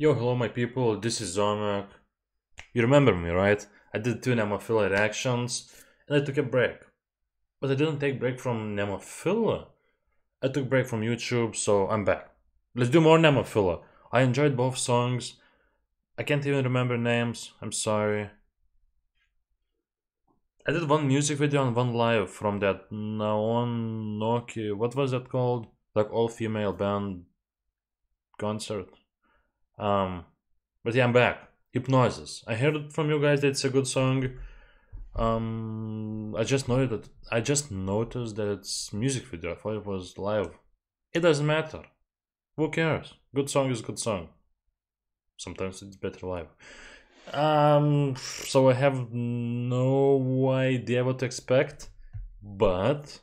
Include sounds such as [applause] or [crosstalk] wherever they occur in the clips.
Yo, hello my people, this is Ziomek. You remember me, right? I did two Nemophila reactions and I took a break. But I didn't take break from Nemophila. I took break from YouTube, so I'm back. Let's do more Nemophila. I enjoyed both songs. I can't even remember names, I'm sorry. I did one music video and one live from that Naon Noki, what was that called? Like all female band concert. Um, but yeah, I'm back. Hypnosis. I heard from you guys that it's a good song. Um, I just noted that I just noticed that it's music video. I thought it was live. It doesn't matter. Who cares? Good song is good song. Sometimes it's better live. Um, so I have no idea what to expect, but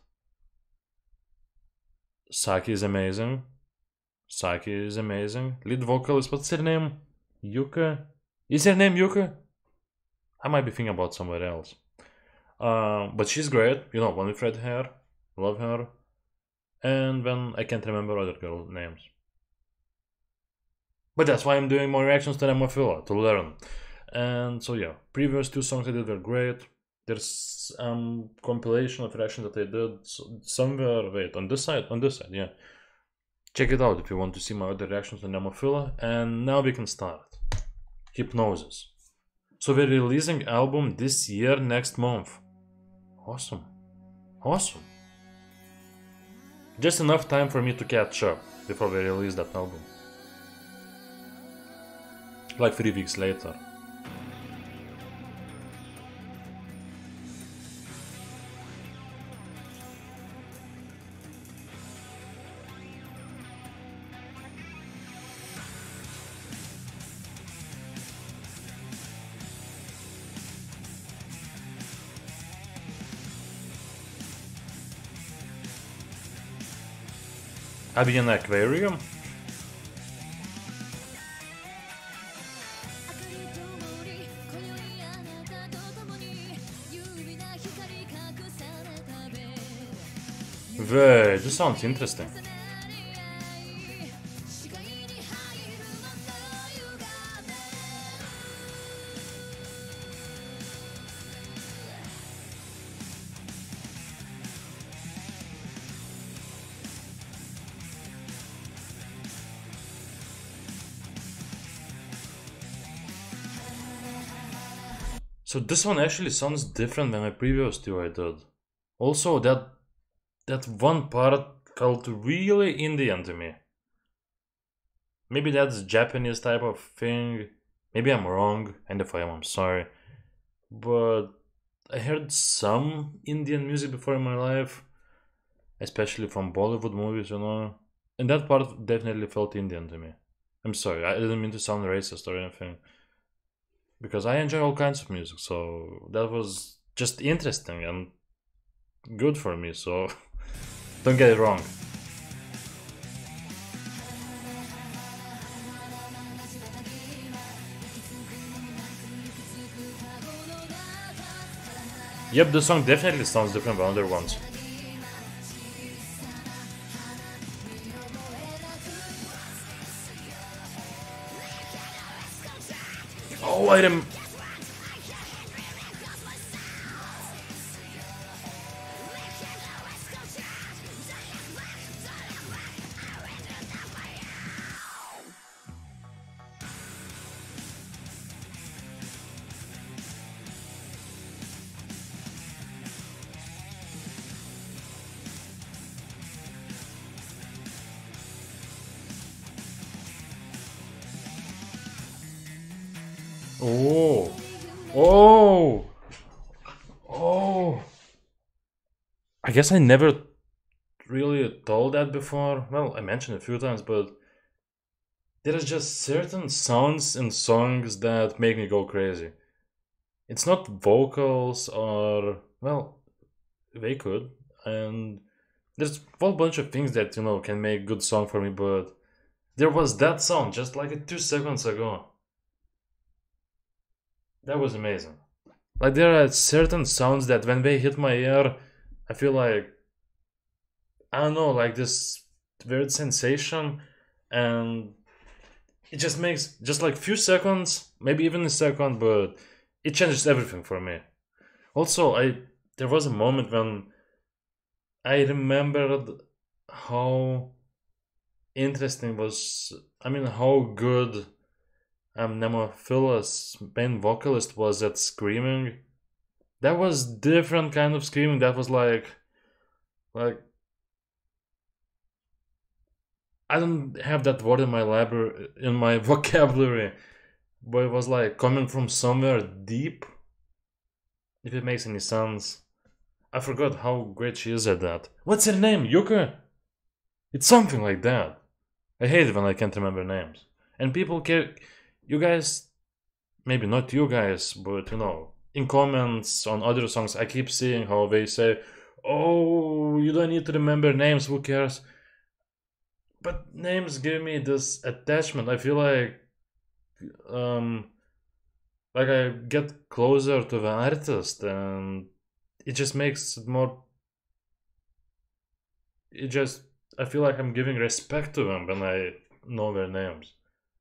Saki is amazing. Saki is amazing. Lead vocalist, what's her name? Yuka? Is her name Yuka? I might be thinking about somewhere else. Uh, but she's great. You know, one with red hair. Love her. And then I can't remember other girl names. But that's why I'm doing more reactions to Nemophila, to learn. And so yeah, previous two songs I did were great. There's um compilation of reactions that I did somewhere. Wait, on this side, on this side, yeah. Check it out if you want to see my other reactions on Nemophila. And now we can start. Hypnosis. So we're releasing album this year, next month. Awesome. Awesome. Just enough time for me to catch up before we release that album. Like three weeks later. Have you an aquarium? Wait, this sounds interesting. So this one actually sounds different than my previous two I did. Also, that that one part felt really Indian to me. Maybe that's Japanese type of thing. Maybe I'm wrong, and if I am, I'm sorry. But I heard some Indian music before in my life, especially from Bollywood movies, you know. And that part definitely felt Indian to me. I'm sorry, I didn't mean to sound racist or anything because I enjoy all kinds of music. So that was just interesting and good for me. So [laughs] don't get it wrong. Yep, the song definitely sounds different from other ones. Item. Oh. Oh. Oh. I guess I never really told that before. Well, I mentioned a few times, but there is just certain sounds in songs that make me go crazy. It's not vocals or well, they could, and there's a whole bunch of things that you know can make good song for me, but there was that sound just like two seconds ago. That was amazing. Like there are certain sounds that when they hit my ear, I feel like I don't know, like this weird sensation, and it just makes just like few seconds, maybe even a second, but it changes everything for me. Also, I there was a moment when I remembered how interesting was I mean how good um Nemophila's main vocalist was at screaming. That was different kind of screaming. That was like like I don't have that word in my library in my [laughs] vocabulary, but it was like coming from somewhere deep. If it makes any sense. I forgot how great she is at that. What's her name? Yuka? It's something like that. I hate it when I can't remember names. And people care you guys maybe not you guys, but you know, in comments on other songs I keep seeing how they say, Oh, you don't need to remember names, who cares? but names give me this attachment. I feel like um like I get closer to the artist and it just makes it more it just I feel like I'm giving respect to them when I know their names.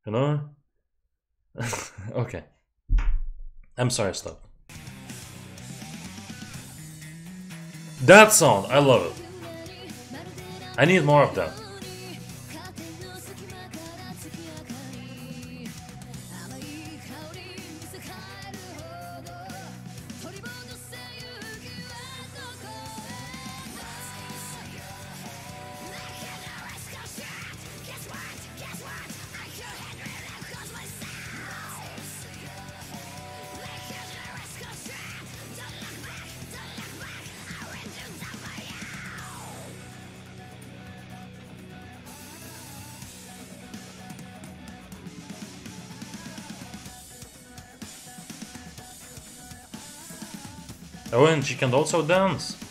You know? [laughs] okay. I'm sorry, stop. That song, I love it. I need more of that. Oh, and she can also dance.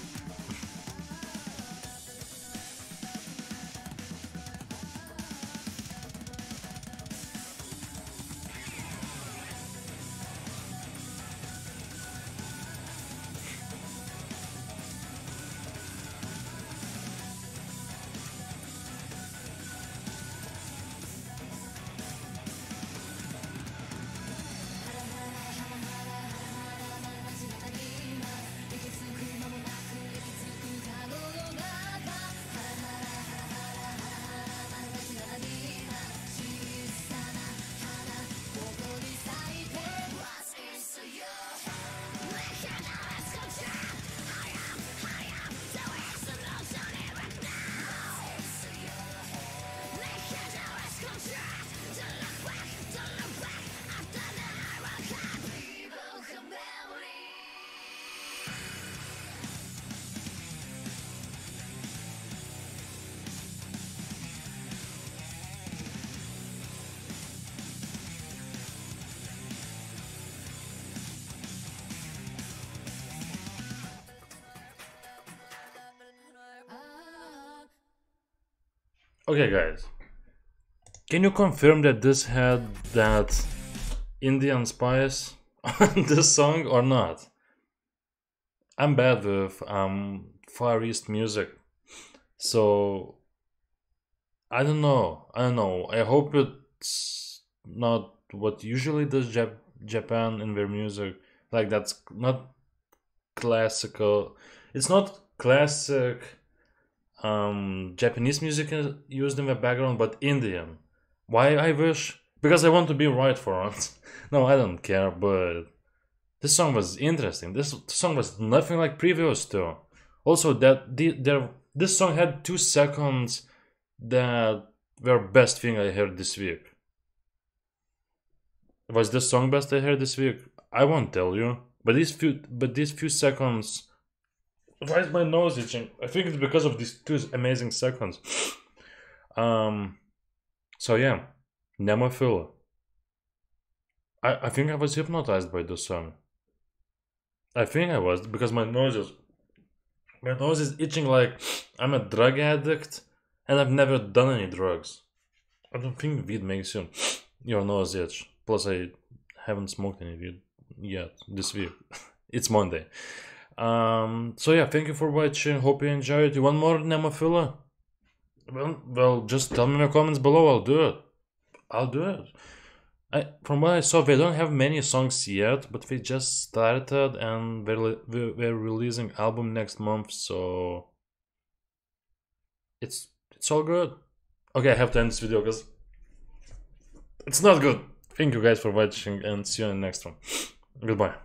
Okay, guys. Can you confirm that this had that Indian spice on [laughs] this song or not? I'm bad with um, Far East music, so I don't know. I don't know. I hope it's not what usually does Jap- Japan in their music. Like that's not classical. It's not classic um, Japanese music used in the background, but Indian. Why I wish? Because I want to be right for once. [laughs] no, I don't care, but this song was interesting. This song was nothing like previous two. Also, that the, there this song had two seconds that were best thing I heard this week. Was this song best I heard this week? I won't tell you. But these few but these few seconds why is my nose itching? I think it's because of these two amazing seconds. Um, so yeah, Nemophila. I, I think I was hypnotized by the song. I think I was because my nose is my nose is itching like I'm a drug addict and I've never done any drugs. I don't think weed makes you your nose itch. Plus I haven't smoked any weed yet this week. [laughs] it's Monday. Um, so yeah, thank you for watching. Hope you enjoyed. You want more Nemophila? Well, well, just tell me in the comments below. I'll do it. I'll do it. I, from what I saw, they don't have many songs yet, but they just started and they're, they're releasing album next month, so it's it's all good. Okay, I have to end this video because it's not good. Thank you guys for watching and see you in the next one. Goodbye.